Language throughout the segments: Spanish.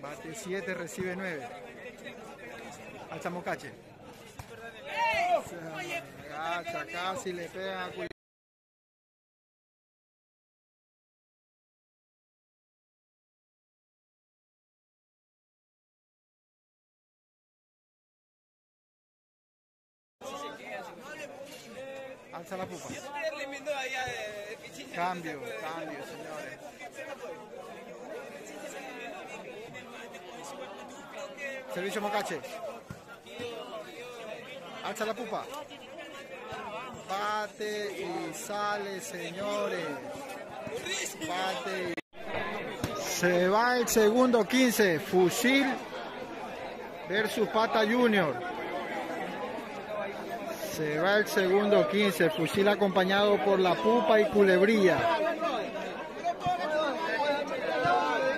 Bate 7, recibe 9. Alza Mocache. Agacha, casi le pega a Alza la pupa. Cambio, señores. Servicio Mocache. Alza la pupa. Bate y sale, señores. Bate. Se va el segundo 15. Fusil versus Pata Junior. Se va el segundo 15. Fusil acompañado por la pupa y culebrilla.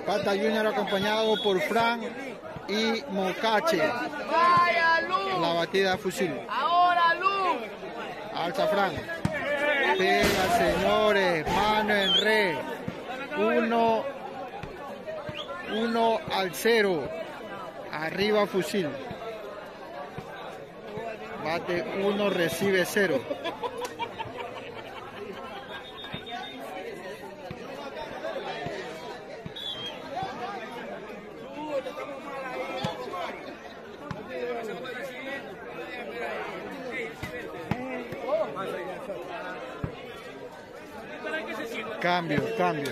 Pata Junior acompañado por Fran y Mocache. ¡Vaya luz! La batida fusil. ¡Ahora luz! Alza Fran. Pega, señores. Mano en red. Uno. Uno al cero. Arriba fusil. Bate uno, recibe cero. Cambio, cambio.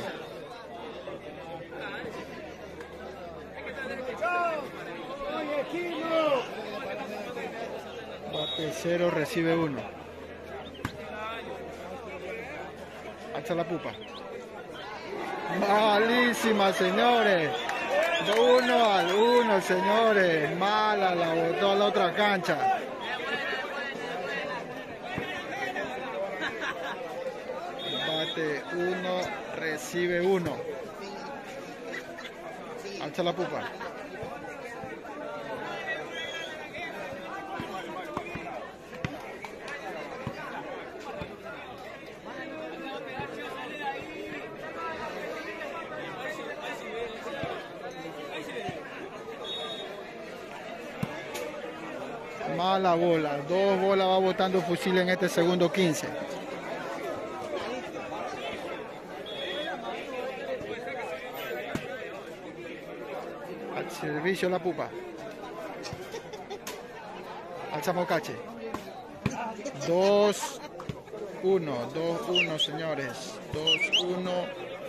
Bate cero, recibe uno. Alza la pupa. Malísima, señores. Uno al uno, señores. Mala, la botó a la otra cancha. Uno, recibe uno. Alza la pupa. Mala bola. Dos bolas va botando fusil en este segundo 15. Al la pupa. Alza Mocache. 2, 1, 2, 1, señores. 2, 1,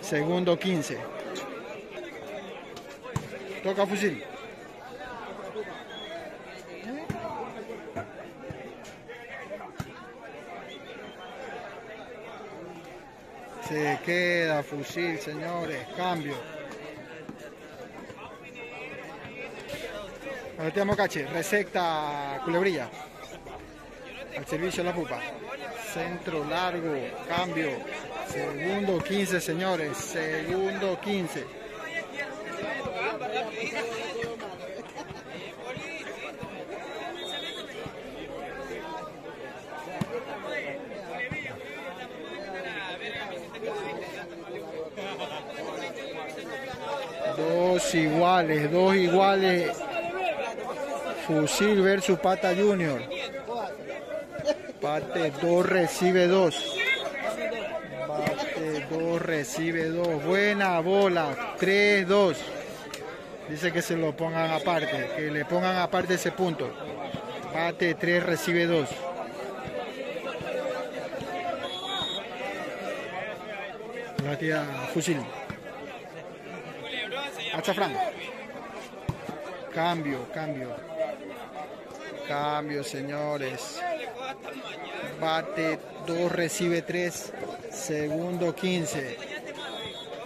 segundo 15. Toca fusil. Se queda fusil, señores. Cambio. Batea Mocache, receta culebrilla. Al servicio de la pupa. Centro largo, cambio. Segundo 15, señores. Segundo 15. Dos iguales, dos iguales. Fusil versus Pata Junior. Bate 2, recibe 2. Bate 2, recibe 2. Buena bola. 3, 2. Dice que se lo pongan aparte. Que le pongan aparte ese punto. Bate 3, recibe 2. La tía fusil. Azafrán. Cambio, cambio. Cambio, señores. Bate 2, recibe 3. Segundo 15.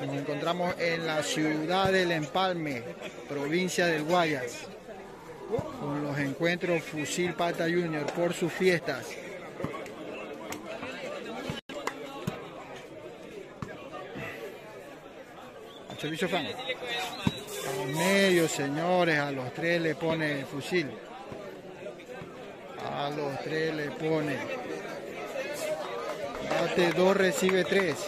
Nos encontramos en la ciudad del Empalme, provincia del Guayas. Con los encuentros Fusil Pata Junior por sus fiestas. Servicio fan. Al medio, señores, a los tres le pone el fusil a los tres le pone. Bate dos, recibe tres.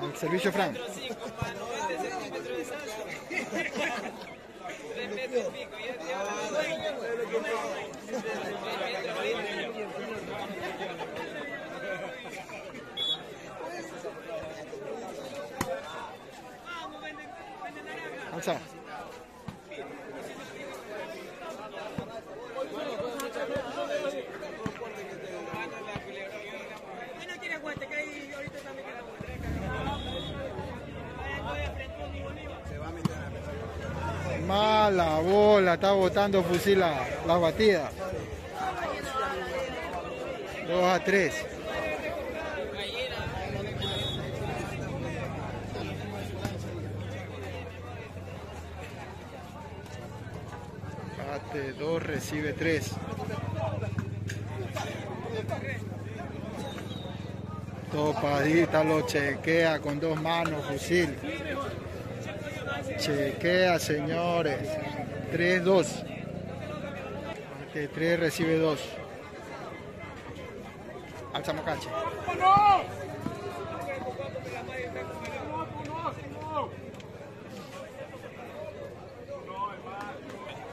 Al servicio Frank. Alza. Mala bola, está botando fusila la batida. 2 a 3. Bate 2, recibe 3. Topadita lo chequea con dos manos, fusil. Chequea, señores. 3-2. Bate 3, recibe 2. Alza Mocache.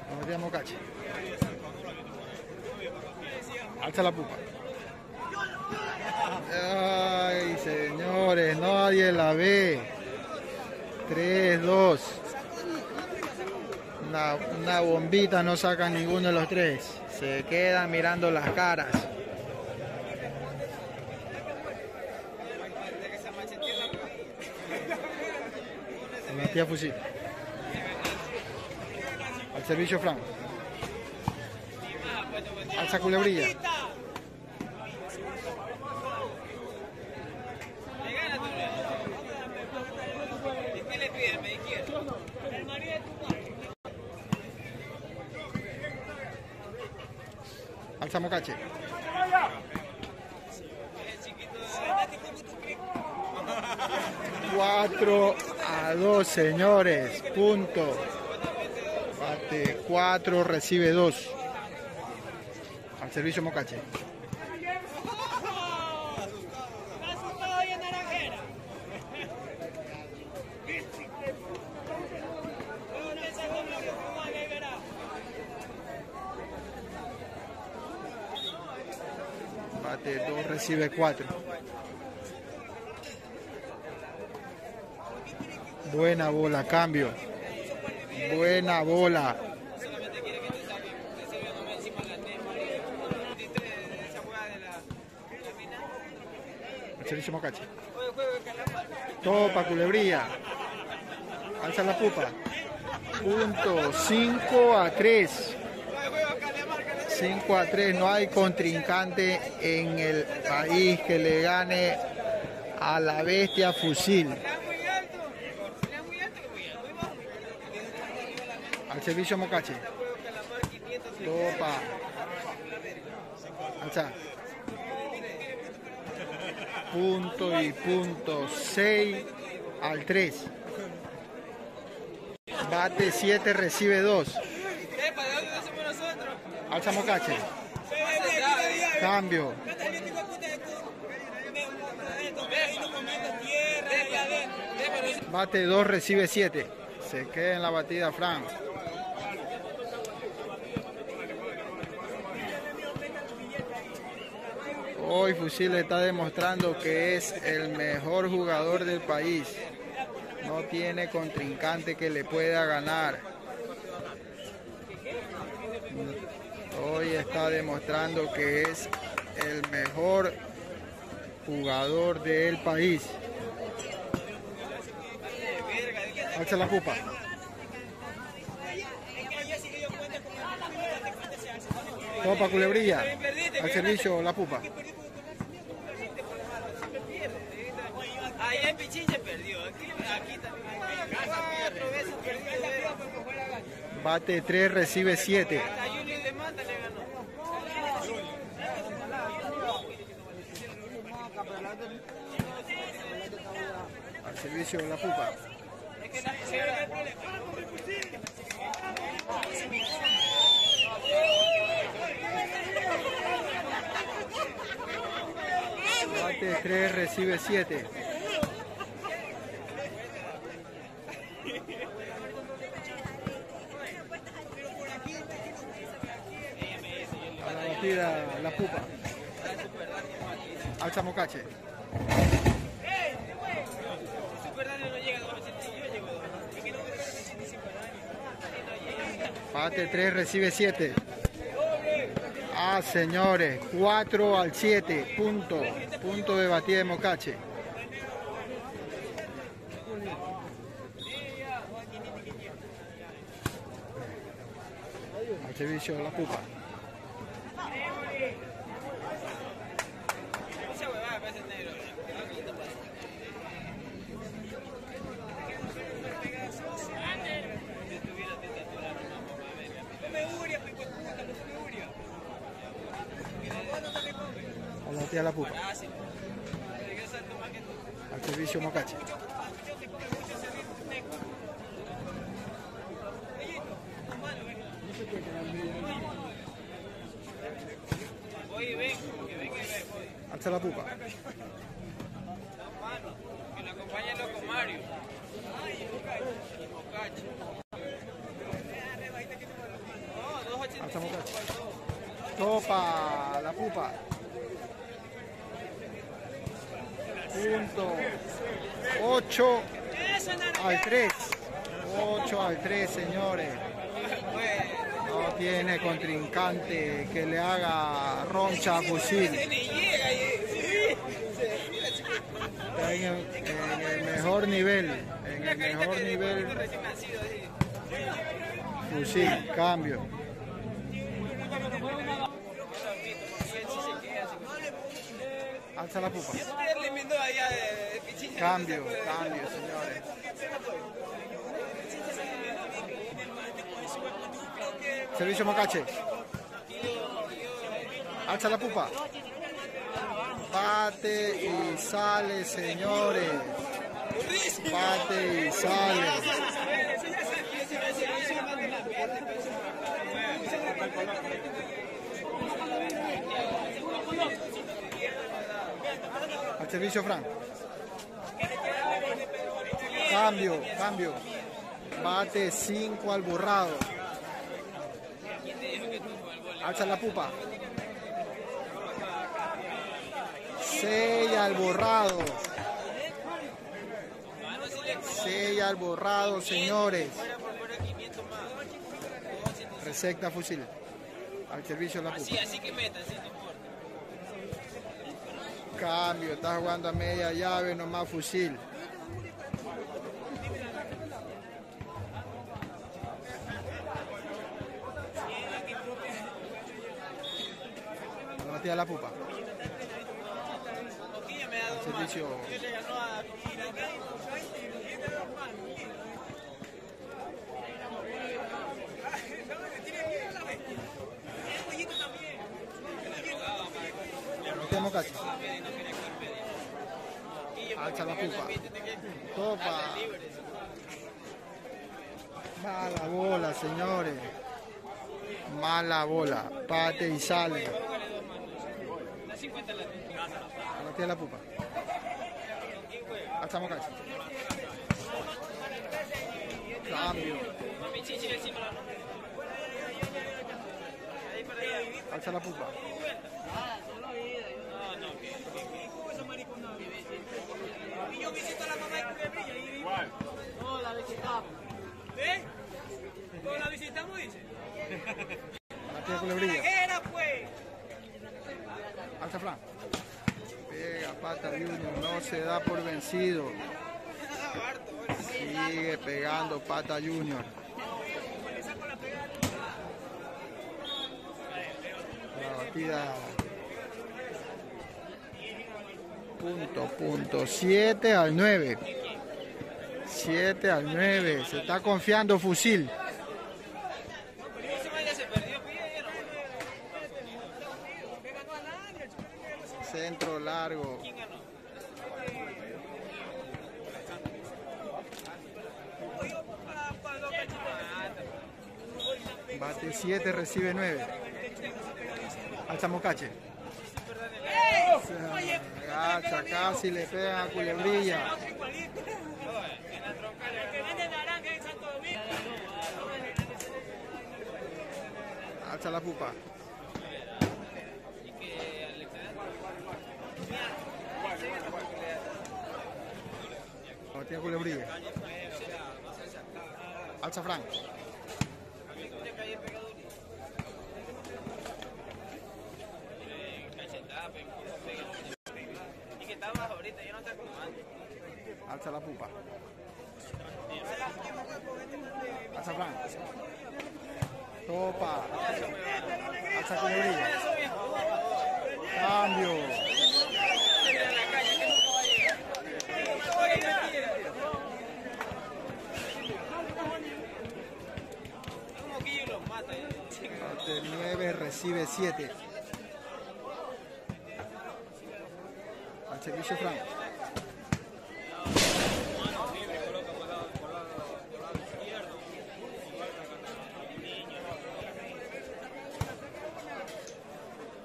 Vamos a Mocache. Alza la pupa. Ay, señores, nadie la ve. 3, 2. Una, una bombita no saca ninguno de los tres. Se quedan mirando las caras. Matías Fusil. Al servicio Flan. Alza Culebrilla. Alza Mocache. Cuatro a dos, señores. Punto. Bate cuatro, recibe dos. Al servicio Mocache. 2, recibe 4. Buena bola, cambio. Buena bola. El servicio Mocache. Topa, culebrilla. Alza la pupa. Punto 5 a 3. 5 a 3, no hay contrincante en el país que le gane a la bestia fusil. Al servicio Mocache. Topa. Alza. Punto y punto 6 al 3. Bate 7, recibe 2. Alza Mocache. Cambio. Bate 2, recibe 7. Se queda en la batida Frank. Hoy Fusil está demostrando que es el mejor jugador del país. No tiene contrincante que le pueda ganar. Hoy está demostrando que es el mejor jugador del país. Alza la pupa. Topa culebrilla. Al servicio la pupa. Ahí en Pichinche perdió, aquí, también. Bate 3, recibe 7. servicio la pupa. Bate 3, recibe 7. La batida la pupa. Alza mocache. Bate 3, recibe 7. Ah, señores, 4 al 7. Punto. Punto de batida de Mocache. Al servicio de la pupa. Esa huevada parece negro. A la batida de la pupa. Al servicio Mocache. Oye, la pupa. Que lo acompañe el loco Mario. Y Mocache. No, 285. Alza Mocache. Topa la pupa. Punto. 8 al 3. 8 al 3, señores. Tiene contrincante que le haga roncha a fusil. Está en el, en el mejor nivel. En el mejor nivel. Fusil, cambio. Alza la pupa. Cambio, cambio, señores. Servicio Mocache. Alza la pupa. Bate y sale, señores. Bate y sale. Al servicio Fran. Cambio, cambio. Bate 5 al borrado. Alza la pupa. 6 al borrado. 6 al borrado, señores. Resecta fusil. Al servicio de la pupa. Así, así que meta, así no importa. Cambio, está jugando a media llave, nomás fusil. La batida de la pupa. Coquilla me ha dado Al servicio. más. Yo le ganó a Coquilla. La batida de Mocache. Alza la pupa. Topa. Mala bola, señores. Mala bola. Pate y sale. La 50 la La batida de la pupa. Alza Mocache. Cambio. Pichincha decimos la nombre. Ahí para allá. Alza la pupa. No, no, que. Y yo visito a la mamá de Culebrilla y ¿Cuál? No, la visitamos. ¿Eh? ¿Cómo la visitamos, dice? La batida de culebrilla. Era, pues. Alza flan. Pega pata Junior, no se da por vencido. Sigue pegando pata Junior. La batida. Punto, punto. 7 al 9. 7 al 9. Se está confiando fusil. Ese man Bate 7, recibe 9. Alta Mocache. Se agacha, casi le pega a Culebrilla. Alza la pupa. No, Culebrilla. Alza Frank. Alza la pupa. Alza Frank. Topa. Alza culebrilla. Cambio. Parte 9 recibe 7. Al servicio Frank.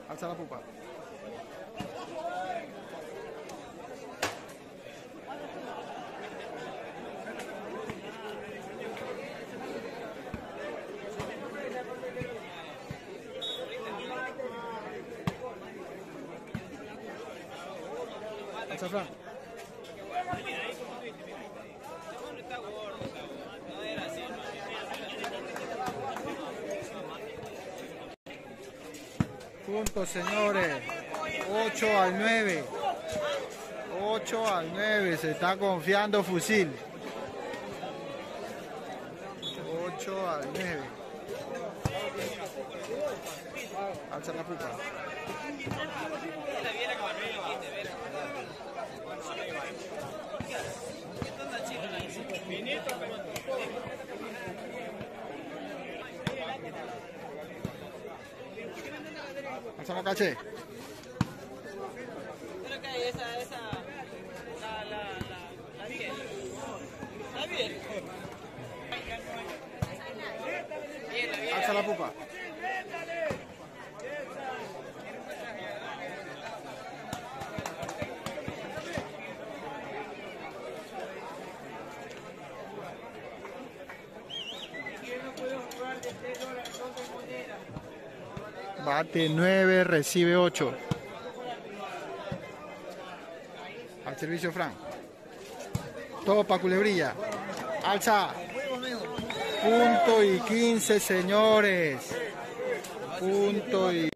Alza la pupa. Alza Frank. Está gordo, está gordo. No era así, no. 'Puntos, señores. 8 al 9. 8 al 9. Se está confiando fusil. 8 al 9. Alza la pupa. La. Alza la pupa. Bate 9, recibe 8. Al servicio Frank. Topa culebrilla. Alza. Punto y 15, señores. Punto y